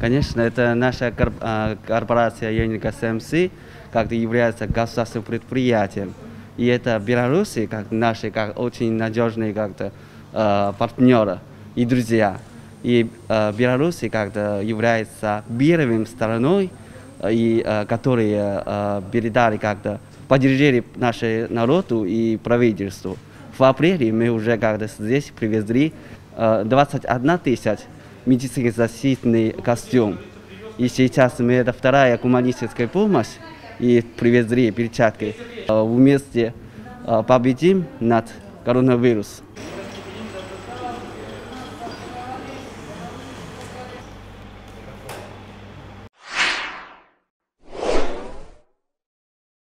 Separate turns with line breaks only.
Конечно, это наша корпорация Юника СМС, как является государственным предприятием. И это Беларуси, как наши, как очень надежные как-то э, партнеры и друзья. И э, Беларусь как-то является первым страной, и, которые передали как-то, поддержали нашему народу и правительству. В апреле мы уже как-то здесь привезли э, 21 тысяч медицинский защитный костюм. И сейчас мы это вторая гуманистическая помощь и привезли перчатки. Вместе победим над коронавирусом.